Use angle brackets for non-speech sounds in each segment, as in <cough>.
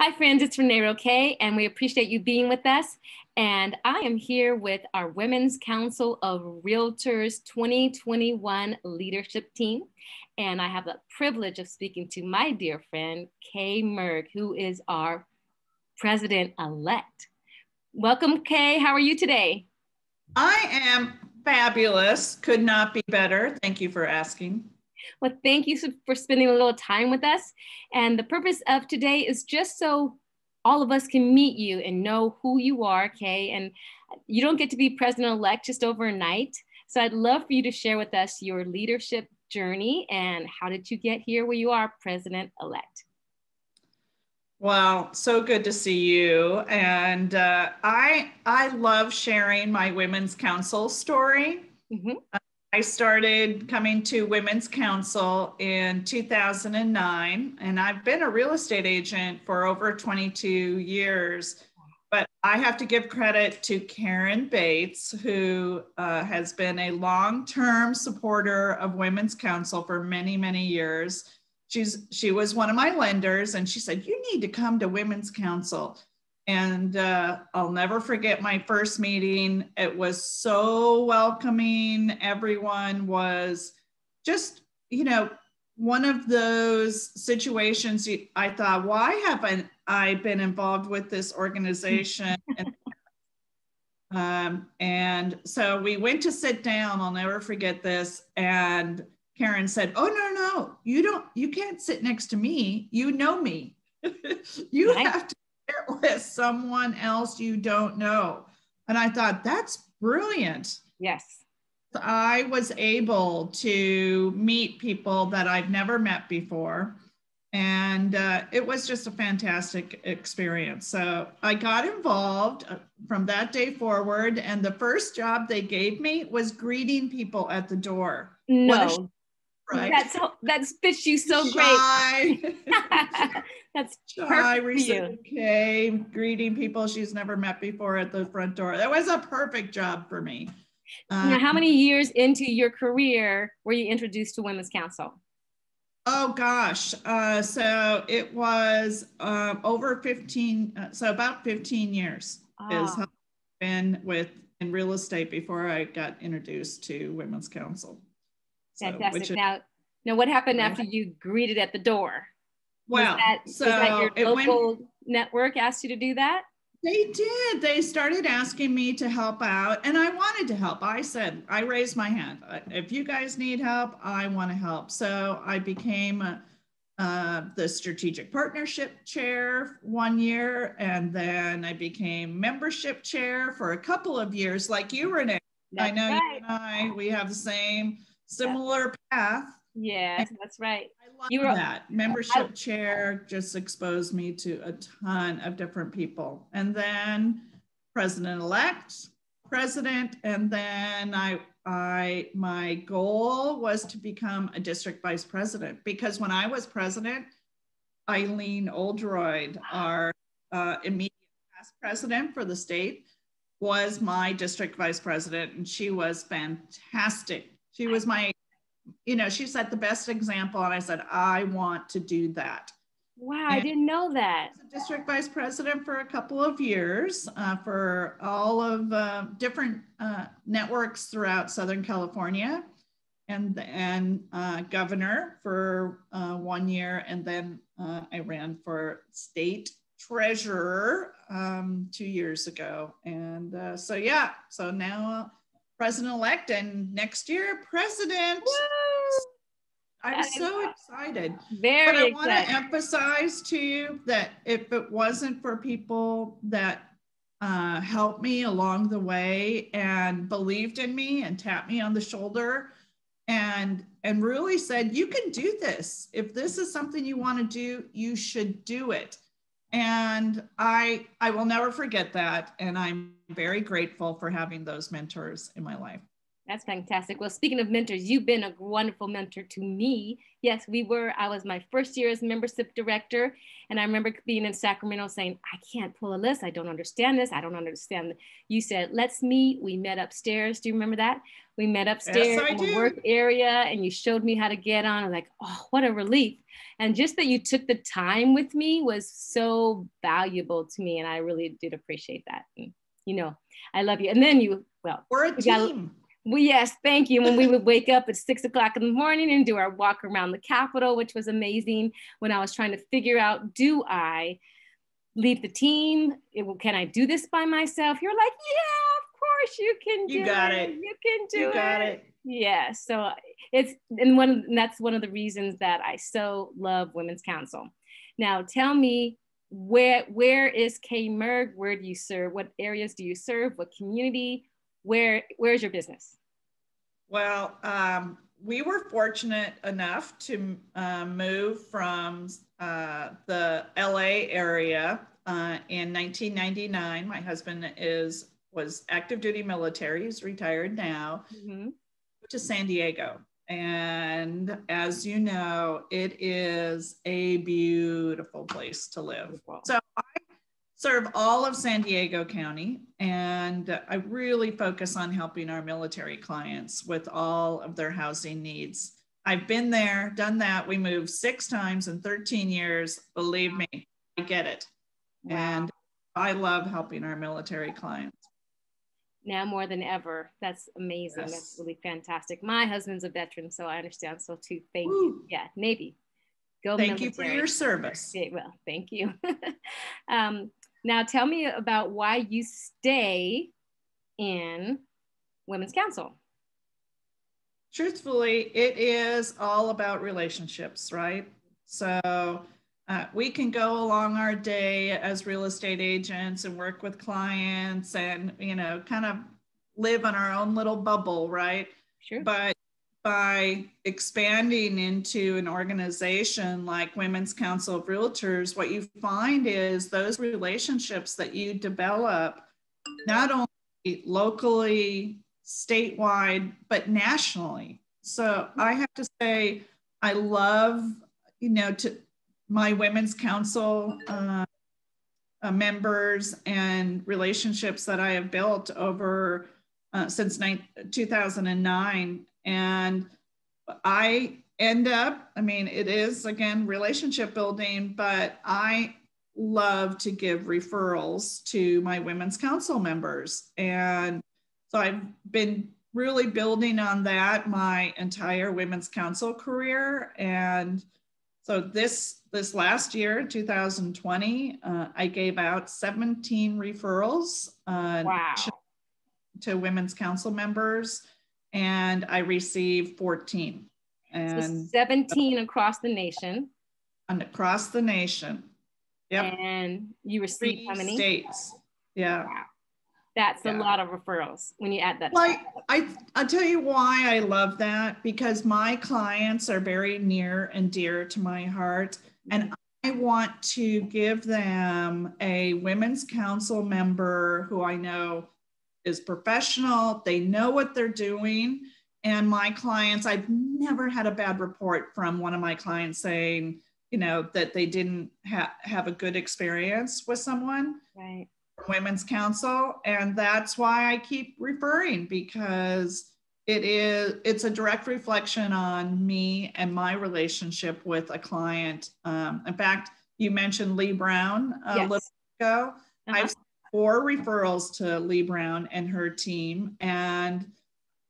Hi, friends, it's Renee Roque, and we appreciate you being with us. And I am here with our Women's Council of Realtors 2021 leadership team. And I have the privilege of speaking to my dear friend, Kay Merg, who is our president elect. Welcome, Kay. How are you today? I am fabulous. Could not be better. Thank you for asking. Well, thank you for spending a little time with us. And the purpose of today is just so all of us can meet you and know who you are, Kay. And you don't get to be president elect just overnight. So I'd love for you to share with us your leadership journey and how did you get here where you are president elect? Well, so good to see you. And uh, I I love sharing my women's council story. Mm-hmm. I started coming to Women's Council in 2009, and I've been a real estate agent for over 22 years. But I have to give credit to Karen Bates, who uh, has been a long term supporter of Women's Council for many, many years. She's, she was one of my lenders, and she said, You need to come to Women's Council. And uh, I'll never forget my first meeting. It was so welcoming. Everyone was just, you know, one of those situations I thought, why haven't I been involved with this organization? <laughs> and, um, and so we went to sit down. I'll never forget this. And Karen said, "Oh no, no, you don't. You can't sit next to me. You know me. <laughs> you nice. have to with someone else you don't know. And I thought, that's brilliant. Yes. I was able to meet people that I've never met before. And uh, it was just a fantastic experience. So I got involved uh, from that day forward. And the first job they gave me was greeting people at the door. No, right? That's so that fits you so Shy. great. <laughs> That's Shy, recently came greeting people she's never met before at the front door. That was a perfect job for me. Um, now, how many years into your career were you introduced to Women's Council? Oh gosh, uh, so it was uh, over 15, uh, so about 15 years oh. is how I've been with in real estate before I got introduced to Women's Council. Fantastic. So, now, now, what happened after you greeted at the door? Well, was that, so was that your local went, network asked you to do that? They did. They started asking me to help out, and I wanted to help. I said, I raised my hand. If you guys need help, I want to help. So I became uh, the strategic partnership chair one year, and then I became membership chair for a couple of years, like you, Renee. That's I know right. you and I, we have the same similar path. Yes, that's right. I love you were, that. Membership I, chair just exposed me to a ton of different people. And then president-elect, president, and then I I my goal was to become a district vice president because when I was president, Eileen Oldroyd, our uh, immediate past president for the state, was my district vice president, and she was fantastic she was my, you know, she set the best example. And I said, I want to do that. Wow, and I didn't know that. I was a district vice president for a couple of years uh, for all of uh, different uh, networks throughout Southern California and, and uh, governor for uh, one year. And then uh, I ran for state treasurer um, two years ago. And so, yeah, so now president-elect and next year president. Woo! I'm so excited. Very but I want to emphasize to you that if it wasn't for people that uh, helped me along the way and believed in me and tapped me on the shoulder and and really said you can do this if this is something you want to do you should do it and i i will never forget that and i'm very grateful for having those mentors in my life That's fantastic. Well, speaking of mentors, you've been a wonderful mentor to me. Yes, we were. I was my first year as membership director. And I remember being in Sacramento saying, I can't pull a list. I don't understand this. I don't understand. You said, let's meet. We met upstairs. Do you remember that? We met upstairs yes, in the work area and you showed me how to get on. I was like, oh, what a relief. And just that you took the time with me was so valuable to me. And I really did appreciate that. You know, I love you. And then you, well, we're a we team. Got, well, yes, thank you. When we would wake up at six o'clock in the morning and do our walk around the Capitol, which was amazing. When I was trying to figure out, do I leave the team? It, can I do this by myself? You're like, yeah, of course you can do you got it. it. You can do it. you it. got it. Yeah. So it's and one and that's one of the reasons that I so love Women's Council. Now, tell me where where is Kay Merg? Where do you serve? What areas do you serve? What community? where where's your business? Well, um, we were fortunate enough to uh, move from uh, the LA area uh, in 1999. My husband is was active duty military. He's retired now. Mm-hmm. To San Diego, and as you know, it is a beautiful place to live. So I serve all of San Diego County, and I really focus on helping our military clients with all of their housing needs. I've been there, done that. We moved six times in 13 years. Believe me, I get it. Wow. And I love helping our military clients. Now more than ever. That's amazing. Yes. That's really fantastic. My husband's a veteran, so I understand. So too. Thank Woo. you. Yeah, Navy. Go thank military. you for your service. Okay, well, thank you. <laughs> um, now, tell me about why you stay in Women's Council. Truthfully, it is all about relationships, right? So uh, we can go along our day as real estate agents and work with clients and, you know, kind of live in our own little bubble, right? Sure. But by expanding into an organization like Women's Council of Realtors, what you find is those relationships that you develop not only locally, statewide, but nationally. So I have to say, I love, you know, to my Women's Council uh, uh, members and relationships that I have built over uh, since 2009 and I end up, I mean, it is again relationship building, but I love to give referrals to my women's council members. And so I've been really building on that my entire women's council career. And so this this last year, 2020, uh, I gave out 17 referrals uh, wow. to, to women's council members and I received 14. And so 17 across the nation. And across the nation. Yep. And you received Three how many? States. Yeah. Wow. That's yeah. a lot of referrals when you add that. Well, I, I'll tell you why I love that because my clients are very near and dear to my heart. And mm-hmm. I want to give them a women's council member who I know is professional, they know what they're doing. And my clients, I've never had a bad report from one of my clients saying, you know, that they didn't ha- have a good experience with someone. Right. Women's Council. And that's why I keep referring because it is it's a direct reflection on me and my relationship with a client. Um, in fact, you mentioned Lee Brown a yes. little ago. Uh-huh. I've four referrals to Lee Brown and her team. And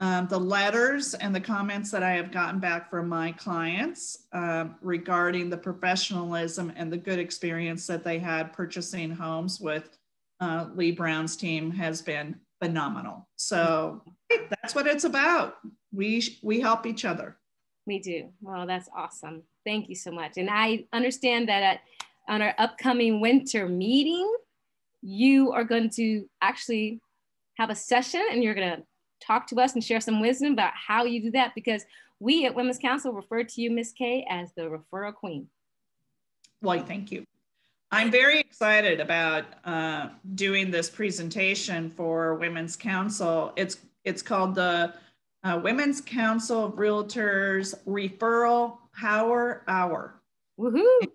um, the letters and the comments that I have gotten back from my clients uh, regarding the professionalism and the good experience that they had purchasing homes with uh, Lee Brown's team has been phenomenal. So that's what it's about. We we help each other. We do. Well, that's awesome. Thank you so much. And I understand that at, on our upcoming winter meeting, you are going to actually have a session and you're going to talk to us and share some wisdom about how you do that because we at Women's Council refer to you, Miss Kay, as the referral queen. Well, thank you. I'm very excited about uh, doing this presentation for Women's Council. It's it's called the uh, Women's Council of Realtors Referral Power Hour. Woohoo!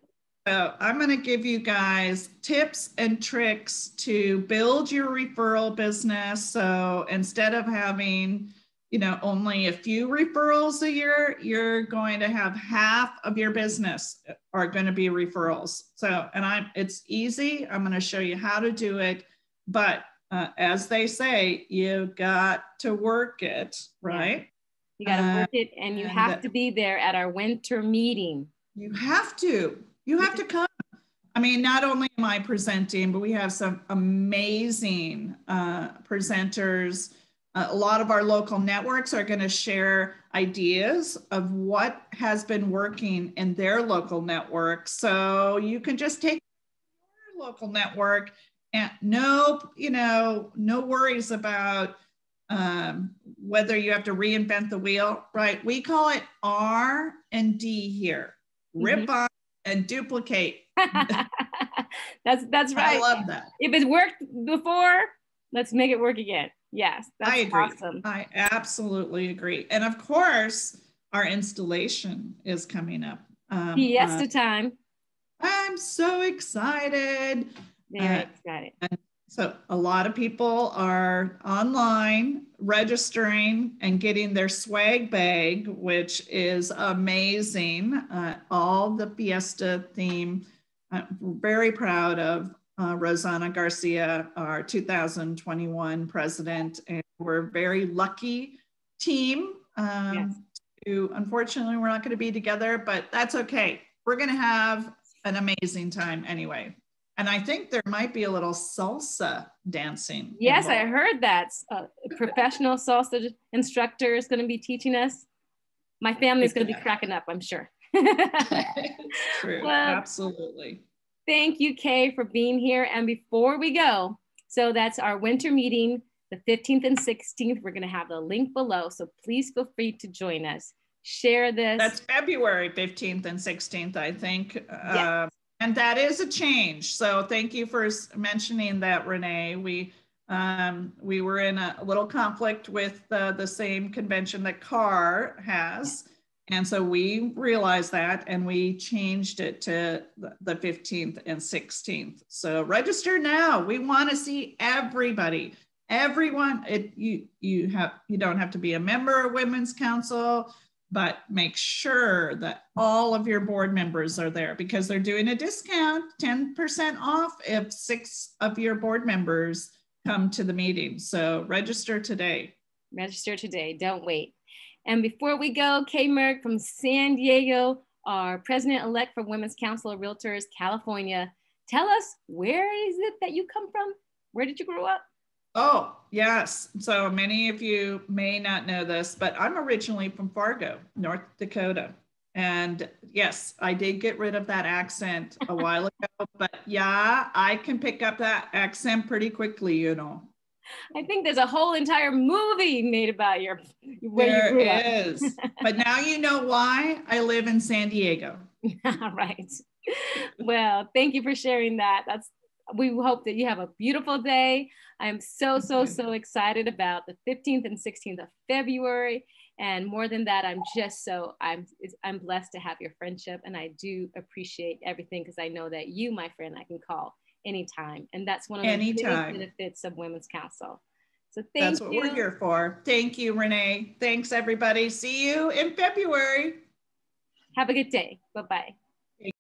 So I'm going to give you guys tips and tricks to build your referral business. So instead of having, you know, only a few referrals a year, you're going to have half of your business are going to be referrals. So, and I'm, it's easy. I'm going to show you how to do it. But uh, as they say, you got to work it, right? You got to uh, work it, and you and have to be there at our winter meeting. You have to. You have to come. I mean, not only am I presenting, but we have some amazing uh, presenters. Uh, a lot of our local networks are going to share ideas of what has been working in their local network. So you can just take your local network and no, you know, no worries about um, whether you have to reinvent the wheel, right? We call it R and D here. Rip mm-hmm. on and duplicate. <laughs> that's that's right. I love that. If it worked before, let's make it work again. Yes, that's I agree. awesome. I absolutely agree. And of course, our installation is coming up. Um, Fiesta uh, time. I'm so excited. Very uh, excited. So a lot of people are online registering and getting their swag bag, which is amazing. Uh, all the Fiesta theme. I'm very proud of uh, Rosanna Garcia, our 2021 president, and we're a very lucky team. Um, yes. To, unfortunately, we're not going to be together, but that's okay. We're going to have an amazing time anyway. And I think there might be a little salsa dancing. Yes, involved. I heard that. A professional salsa instructor is going to be teaching us. My family's going to be cracking up, I'm sure. <laughs> <laughs> True, well, absolutely. Thank you, Kay, for being here. And before we go, so that's our winter meeting, the 15th and 16th. We're going to have the link below. So please feel free to join us. Share this. That's February 15th and 16th, I think. Yes. Uh, and that is a change. So thank you for mentioning that, Renee. We um, we were in a, little conflict with uh, the same convention that CAR has. And so we realized that and we changed it to the 15th and 16th. So register now. We want to see everybody. Everyone, it you you have you don't have to be a member of Women's Council but make sure that all of your board members are there because they're doing a discount 10% off if six of your board members come to the meeting. So register today. Register today, don't wait. And before we go, Kay Merg from San Diego, our president-elect for Women's Council of Realtors, California. Tell us, where is it that you come from? Where did you grow up? Oh, yes. So many of you may not know this, but I'm originally from Fargo, North Dakota. And yes, I did get rid of that accent a <laughs> while ago, but yeah, I can pick up that accent pretty quickly, you know. I think there's a whole entire movie made about your where there you grew is. <laughs> but now you know why I live in San Diego. <laughs> right. Well, thank you for sharing that. That's we hope that you have a beautiful day. I'm so, so, so excited about the 15th and 16th of February. And more than that, I'm just so, I'm, I'm blessed to have your friendship. And I do appreciate everything because I know that you, my friend, I can call anytime. And that's one of the anytime. benefits of Women's Council. So thank That's what you. we're here for. Thank you, Renee. Thanks, everybody. See you in February. Have a good day. Bye bye.